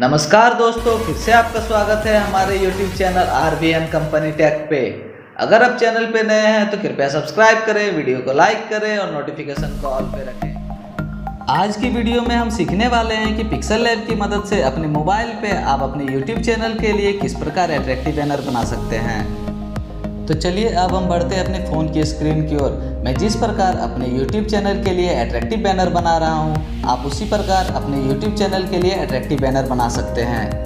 नमस्कार दोस्तों, फिर से आपका स्वागत है हमारे YouTube channel R B N company tech पे। अगर आप चैनल पे नए हैं तो कृपया सब्सक्राइब करें, वीडियो को लाइक करें और नोटिफिकेशन को ऑल पे रखें। आज की वीडियो में हम सीखने वाले हैं कि पिक्सल लैब की मदद से अपने मोबाइल पे आप अपने यूट्यूब चैनल के लिए किस प्रकार एट्रैक्टिव बैनर बना सकते हैं। तो चलिए अब हम बढ़ते हैं अपने फ़ोन की स्क्रीन की ओर। मैं जिस प्रकार अपने YouTube चैनल के लिए अट्रैक्टिव बैनर बना रहा हूँ, आप उसी प्रकार अपने YouTube चैनल के लिए अट्रैक्टिव बैनर बना सकते हैं।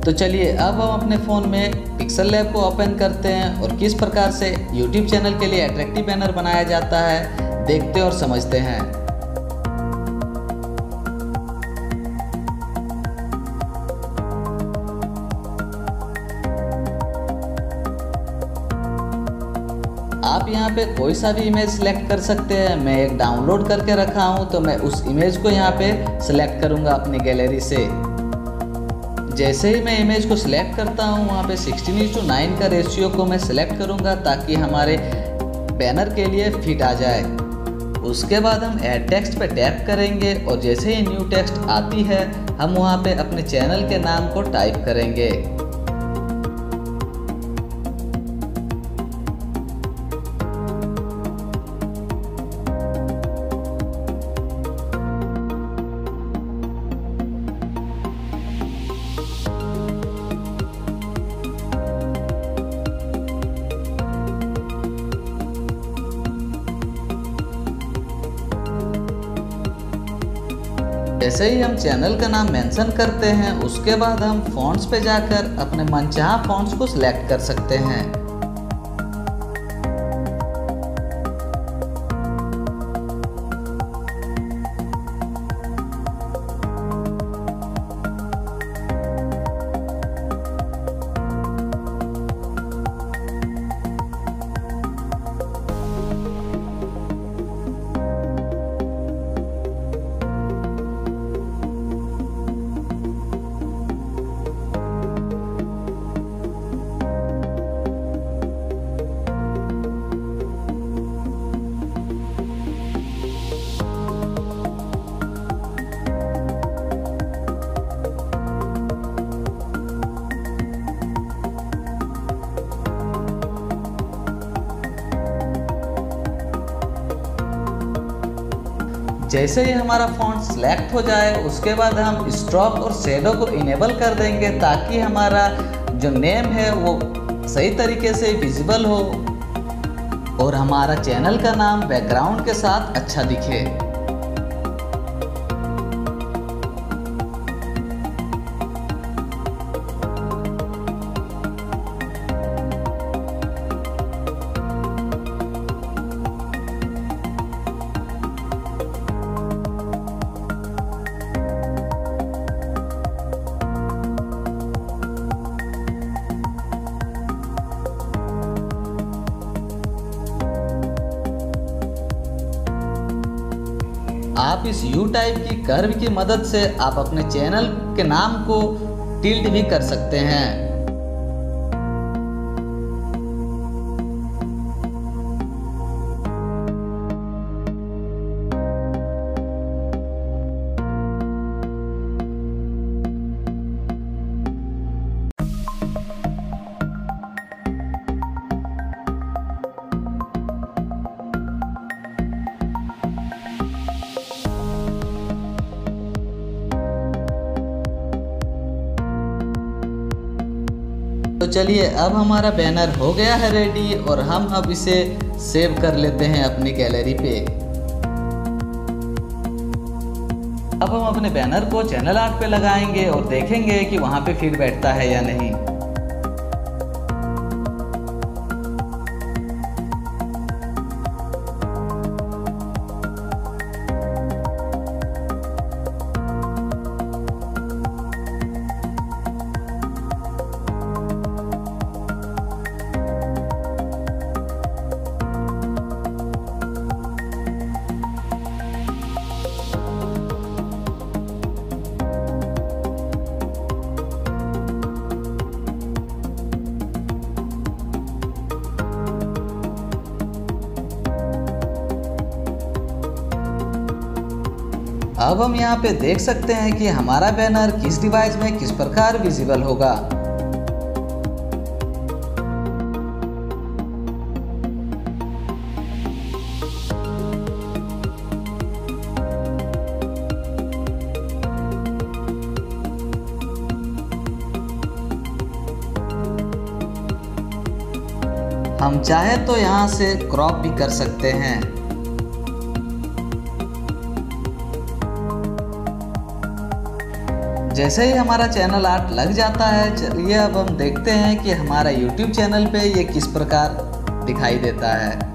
तो चलिए अब हम अपने फ़ोन में पिक्सल लैब को ओपन करते हैं और किस प्रकार से YouTube चैनल के लिए अट्रैक्टिव बैनर बनाया जाता है, देखते और समझते हैं। आप यहाँ पे कोई सा भी इमेज सेलेक्ट कर सकते हैं। मैं एक डाउनलोड करके रखा हूँ तो मैं उस इमेज को यहाँ पे सेलेक्ट करूँगा अपनी गैलरी से। जैसे ही मैं इमेज को सिलेक्ट करता हूँ, वहाँ पे 16 टू नाइन का रेशियो को मैं सिलेक्ट करूँगा, ताकि हमारे बैनर के लिए फिट आ जाए। उसके बाद हम एड टेक्स्ट पे टैप करेंगे, और जैसे ही न्यू टेक्स्ट आती है, हम वहाँ पे अपने चैनल के नाम को टाइप करेंगे। जैसे ही हम चैनल का नाम मेंशन करते हैं, उसके बाद हम फॉन्ट्स पे जाकर अपने मनचाहा फॉन्ट्स को सिलेक्ट कर सकते हैं। जैसे ही हमारा फॉन्ट सेलेक्ट हो जाए, उसके बाद हम स्ट्रोक और शेडो को इनेबल कर देंगे ताकि हमारा जो नेम है, वो सही तरीके से विजिबल हो और हमारा चैनल का नाम बैकग्राउंड के साथ अच्छा दिखे। आप इस यू टाइप की कर्व की मदद से आप अपने चैनल के नाम को टिल्ट भी कर सकते हैं। चलिए, अब हमारा बैनर हो गया है रेडी और हम अब इसे सेव कर लेते हैं अपनी गैलरी पे। अब हम अपने बैनर को चैनल आर्ट पे लगाएँगे और देखेंगे कि वहाँ पे फिट बैठता है या नहीं। अब हम यहाँ पे देख सकते हैं कि हमारा बैनर किस डिवाइस में किस प्रकार विजिबल होगा। हम चाहे तो यहाँ से क्रॉप भी कर सकते हैं। जैसे ही हमारा चैनल आर्ट लग जाता है, चलिए अब हम देखते हैं कि हमारा यूट्यूब चैनल पे ये किस प्रकार दिखाई देता है।